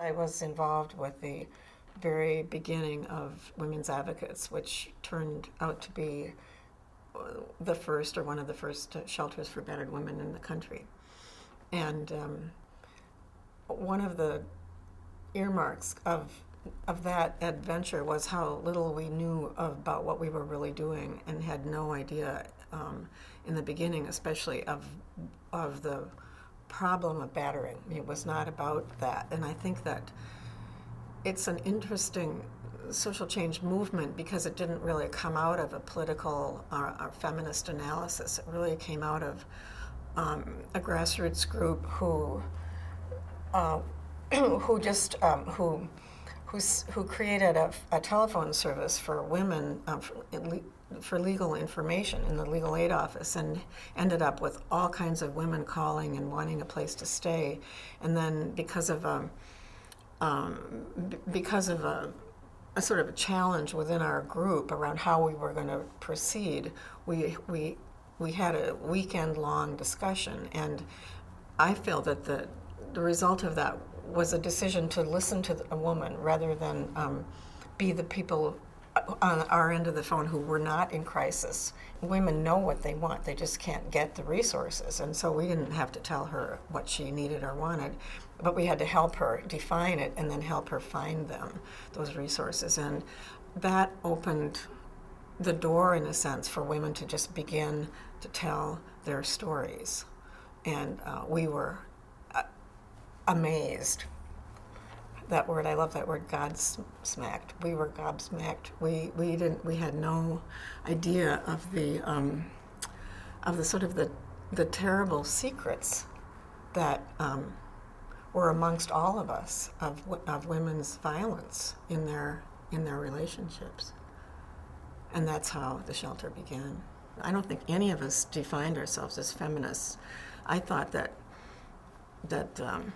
I was involved with the very beginning of Women's Advocates, which turned out to be uh, the first or one of the first shelters for battered women in the country. And um, one of the earmarks of of that adventure was how little we knew about what we were really doing and had no idea um, in the beginning, especially of of the problem of battering. It was not about that, and I think that it's an interesting social change movement because it didn't really come out of a political or, or feminist analysis. It really came out of um, a grassroots group who uh, who just um, who who created a, a, telephone service for women um, for, for, legal information in the legal aid office and ended up with all kinds of women calling and wanting a place to stay. And then because of a, um, um, b- because of a, a sort of a challenge within our group around how we were going to proceed, we, we, we had a weekend long discussion. And I feel that the, the result of that was a decision to listen to a woman rather than um, be the people on our end of the phone who were not in crisis. Women know what they want, they just can't get the resources. And so we didn't have to tell her what she needed or wanted, but we had to help her define it and then help her find them, those resources. And that opened the door, in a sense, for women to just begin to tell their stories. And uh, we were amazed. That word, I love that word, God smacked. We were gobsmacked. We, we didn't, we had no idea of the, um, of the sort of the, the terrible secrets that um, were amongst all of us of, of women's violence in their, in their relationships. And that's how the shelter began. I don't think any of us defined ourselves as feminists. I thought that that um,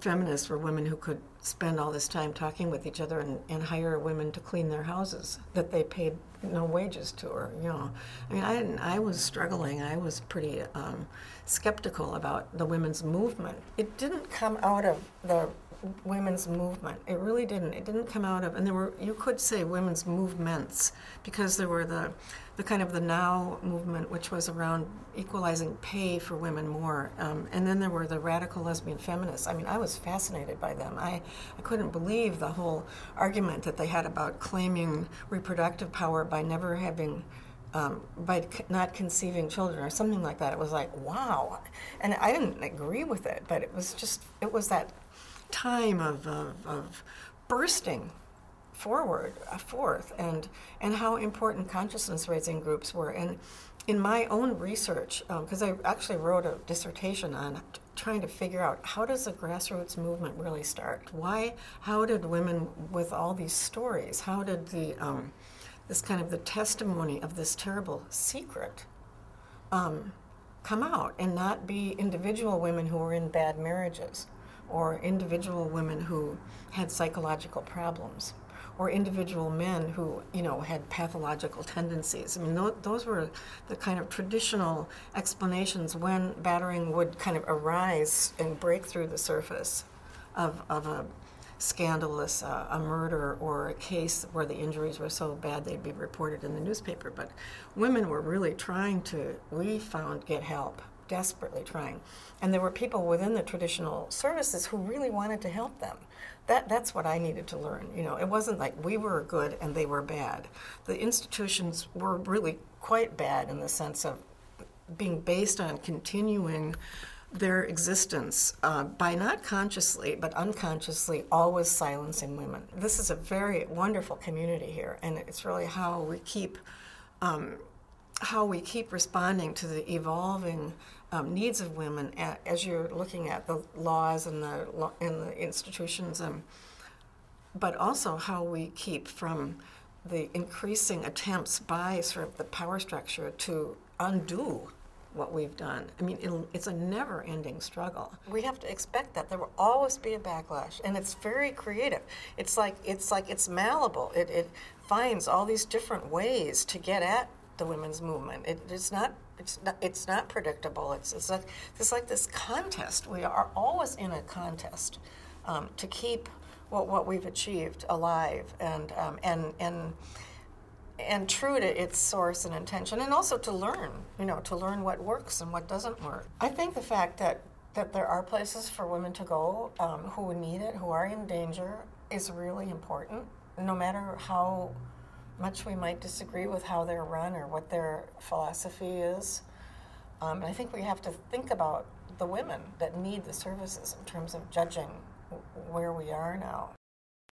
feminists were women who could spend all this time talking with each other and, and hire women to clean their houses that they paid no wages to or you know. I mean i didn't i was struggling. I was pretty um, skeptical about the women's movement. It didn't come out of the women's movement. It really didn't. It didn't come out of, and there were you could say women's movements because there were the, the kind of the NOW movement, which was around equalizing pay for women more, um, and then there were the radical lesbian feminists. I mean, I was fascinated by them. I I couldn't believe the whole argument that they had about claiming reproductive power by never having. Um, by c- not conceiving children or something like that. It was like, wow. And I didn't agree with it, but it was just, it was that time of, of, of bursting forward, uh, forth, and, and how important consciousness raising groups were. And in my own research, because um, I actually wrote a dissertation on t- trying to figure out how does a grassroots movement really start? Why? How did women with all these stories? How did the um, this kind of the testimony of this terrible secret um, come out and not be individual women who were in bad marriages? Or individual women who had psychological problems or individual men who you know had pathological tendencies. I mean, th- those were the kind of traditional explanations when battering would kind of arise and break through the surface of, of a scandalous uh, a murder or a case where the injuries were so bad they'd be reported in the newspaper. But women were really trying to, we found, get help desperately trying. And there were people within the traditional services who really wanted to help them. That, that's what I needed to learn. You know, it wasn't like we were good and they were bad. The institutions were really quite bad in the sense of being based on continuing their existence uh, by not consciously but unconsciously always silencing women. This is a very wonderful community here, and it's really how we keep um, how we keep responding to the evolving um, needs of women as you're looking at the laws and the and the institutions, um, but also how we keep from the increasing attempts by sort of the power structure to undo what we've done. I mean, it's a never-ending struggle. We have to expect that there will always be a backlash, and it's very creative. It's like it's like it's malleable. It, it finds all these different ways to get at the women's movement. It, it's not it's not, it's not predictable. It's, it's like it's like this contest. We are always in a contest um, to keep what, what we've achieved alive and, um, and, and, and true to its source and intention, and also to learn, you know, to learn what works and what doesn't work. I think the fact that, that there are places for women to go um, who need it, who are in danger, is really important, no matter how much we might disagree with how they're run or what their philosophy is. Um, and I think we have to think about the women that need the services in terms of judging where we are now.